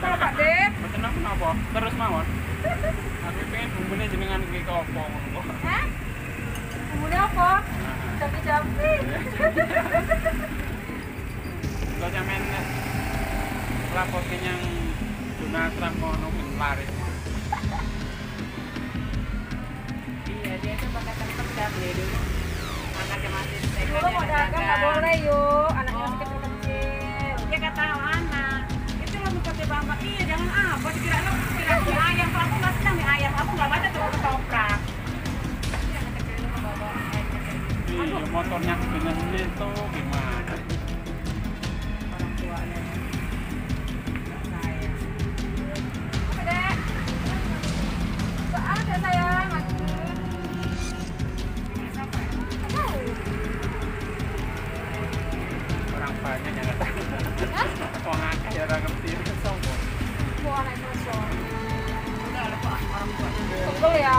apa Pak De? Mboten aku napa? Terus mawon. Aku pengen bumbune jenengan iki ke opo ngono kok. Hah? Bumbunya apa? Jampi-jampi. Kok sampean rapoke yang Donald Trump ngono laris. Iya, dia itu pakai tempat kan dia dulu. Anaknya masih TK. Dulu mau dagang nggak boleh yuk, anaknya masih kecil-kecil. Dia kata motornya dengan itu gimana? Orang tuanya. Dek? Ada sayang, banyak yang nggak tahu. Ya ngerti anak. Udah ada tuanya. Ya.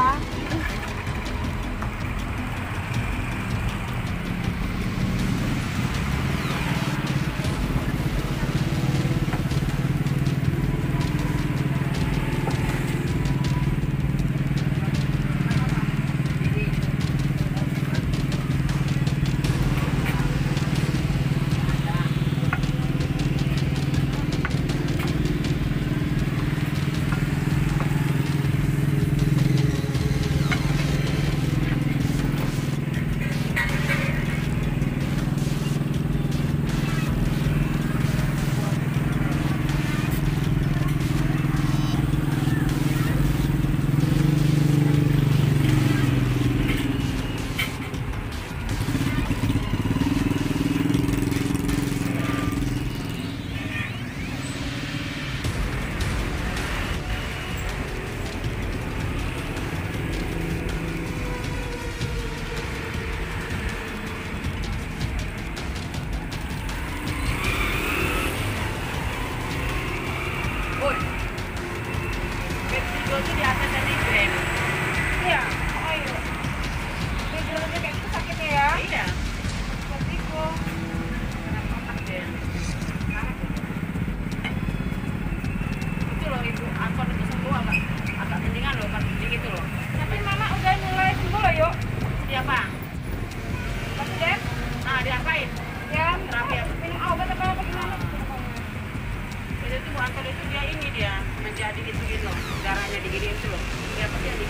Ini dia menjadi gitu gitu loh, darahnya diginiin tuh loh. Dia? Di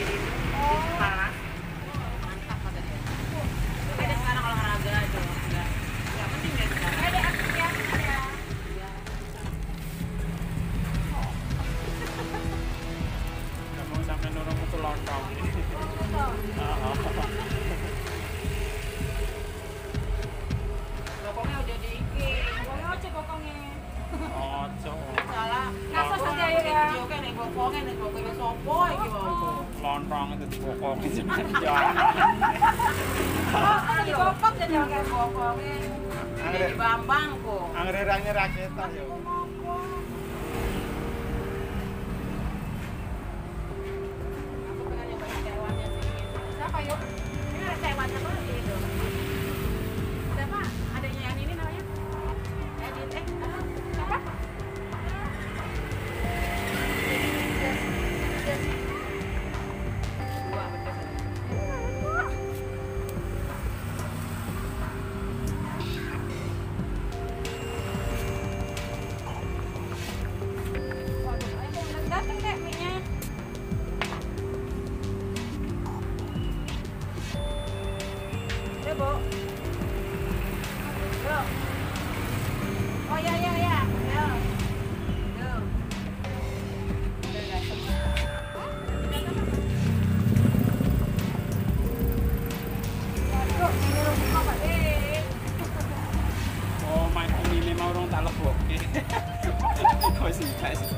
kepala. Mantap dia sekarang olahraga itu, enggak enggak penting dia sekarang. Ada aktifnya ya. Nggak mau sampai nurung itu lontong. wae. Lontong itu dibokongin sampean ya. Oh, ada di bokong jadi jadi Bambang kok. angger rangnya raketan yo. Scheiße.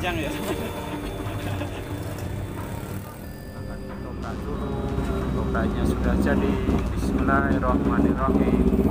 Panjang ya. Akan dulu ketopraknya sudah jadi. Bismillahirrahmanirrahim